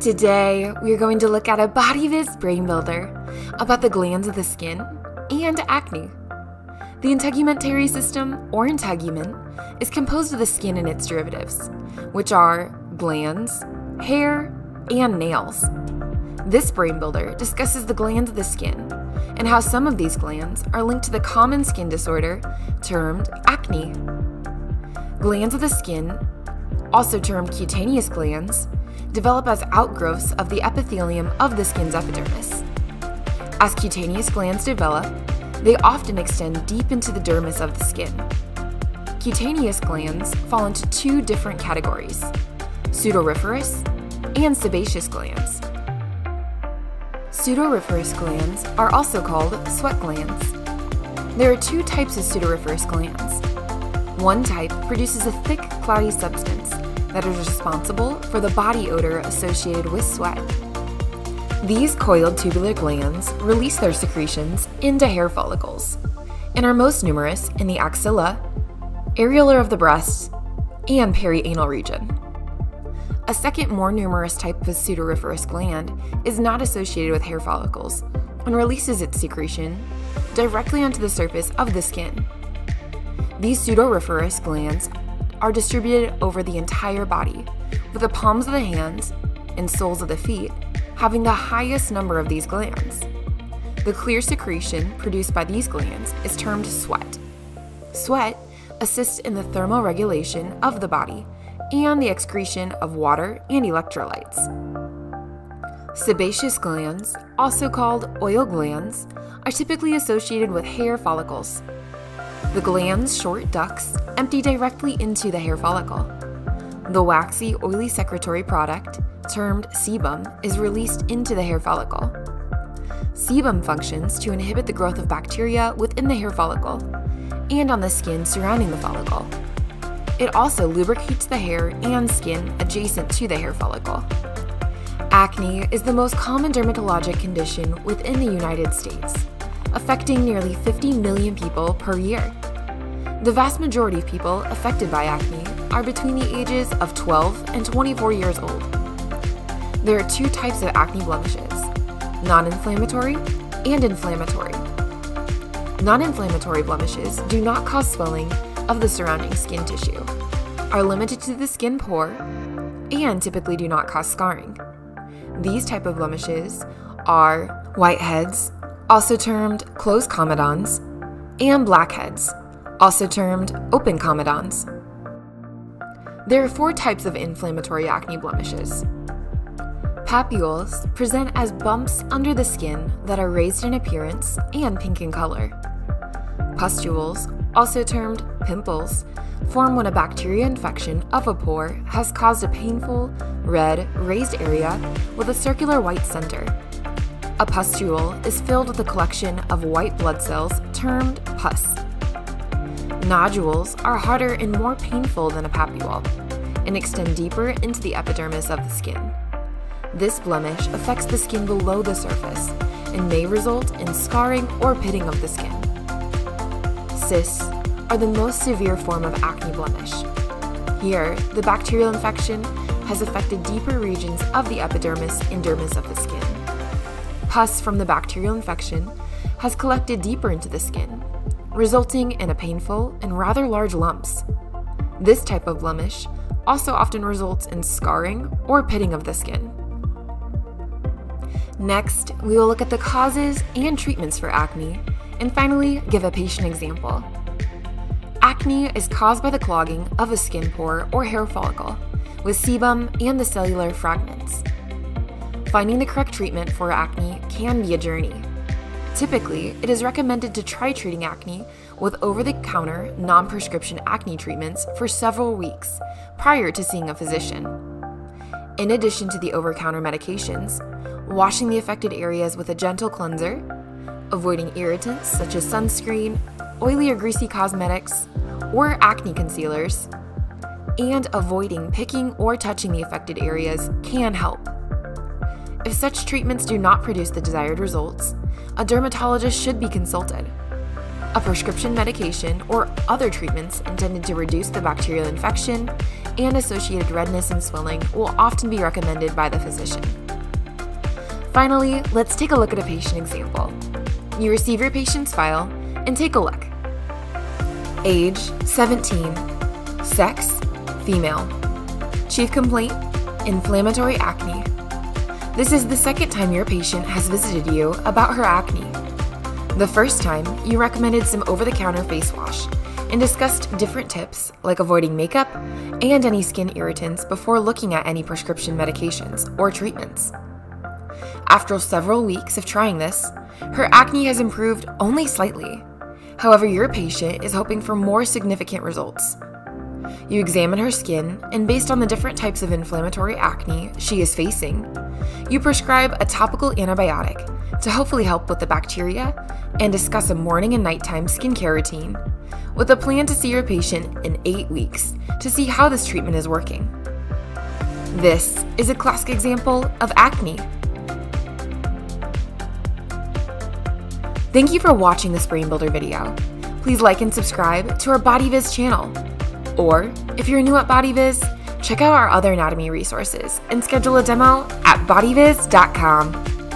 Today, we're going to look at a BodyViz brain builder about the glands of the skin and acne. The integumentary system, or integument, is composed of the skin and its derivatives, which are glands, hair, and nails. This brain builder discusses the glands of the skin and how some of these glands are linked to the common skin disorder termed acne. Glands of the skin, also termed cutaneous glands, develop as outgrowths of the epithelium of the skin's epidermis. As cutaneous glands develop, they often extend deep into the dermis of the skin. Cutaneous glands fall into two different categories sudoriferous and sebaceous glands. Sudoriferous glands are also called sweat glands. There are two types of sudoriferous glands. One type produces a thick, cloudy substance that is responsible for the body odor associated with sweat. These coiled tubular glands release their secretions into hair follicles and are most numerous in the axilla, areolar of the breast, and perianal region. A second, more numerous type of sudoriferous gland is not associated with hair follicles and releases its secretion directly onto the surface of the skin. These sudoriferous glands are distributed over the entire body, with the palms of the hands and soles of the feet having the highest number of these glands. The clear secretion produced by these glands is termed sweat. Sweat assists in the thermal regulation of the body and the excretion of water and electrolytes. Sebaceous glands, also called oil glands, are typically associated with hair follicles. The gland's short ducts empty directly into the hair follicle. The waxy, oily secretory product, termed sebum, is released into the hair follicle. Sebum functions to inhibit the growth of bacteria within the hair follicle and on the skin surrounding the follicle. It also lubricates the hair and skin adjacent to the hair follicle. Acne is the most common dermatologic condition within the United States, affecting nearly 50 million people per year. The vast majority of people affected by acne are between the ages of 12 and 24 years old. There are two types of acne blemishes non inflammatory and inflammatory. Non inflammatory blemishes do not cause swelling of the surrounding skin tissue, are limited to the skin pore, and typically do not cause scarring. These type of blemishes are whiteheads, also termed closed comedones, and blackheads, also termed open comedones. There are four types of inflammatory acne blemishes. Papules present as bumps under the skin that are raised in appearance and pink in color. Pustules, also termed pimples, form when a bacteria infection of a pore has caused a painful, red, raised area with a circular white center. A pustule is filled with a collection of white blood cells termed pus. Nodules are harder and more painful than a papule and extend deeper into the epidermis of the skin. This blemish affects the skin below the surface and may result in scarring or pitting of the skin. Cysts are the most severe form of acne blemish. Here, the bacterial infection has affected deeper regions of the epidermis and dermis of the skin. Pus from the bacterial infection has collected deeper into the skin, resulting in a painful and rather large lumps. This type of blemish also often results in scarring or pitting of the skin. Next, we will look at the causes and treatments for acne, and finally, give a patient example. Acne is caused by the clogging of a skin pore or hair follicle with sebum and the cellular fragments. Finding the correct treatment for acne can be a journey. Typically, it is recommended to try treating acne with over the counter, non prescription acne treatments for several weeks prior to seeing a physician. In addition to the over counter medications, washing the affected areas with a gentle cleanser, avoiding irritants such as sunscreen, oily or greasy cosmetics, or acne concealers, and avoiding picking or touching the affected areas can help. If such treatments do not produce the desired results, a dermatologist should be consulted. a prescription medication, or other treatments intended to reduce the bacterial infection and associated redness and swelling will often be recommended by the physician. Finally, let's take a look at a patient example. You receive your patient's file and take a look. Age 17, sex female, chief complaint inflammatory acne. This is the second time your patient has visited you about her acne. The first time, you recommended some over the counter face wash and discussed different tips like avoiding makeup and any skin irritants before looking at any prescription medications or treatments. After several weeks of trying this, her acne has improved only slightly. However, your patient is hoping for more significant results. You examine her skin, and based on the different types of inflammatory acne she is facing, you prescribe a topical antibiotic to hopefully help with the bacteria and discuss a morning and nighttime skincare routine with a plan to see your patient in eight weeks to see how this treatment is working. This is a classic example of acne. Thank you for watching this Brain Builder video. Please like and subscribe to our BodyViz channel. Or, if you're new at BodyViz, check out our other anatomy resources and schedule a demo at bodyviz.com.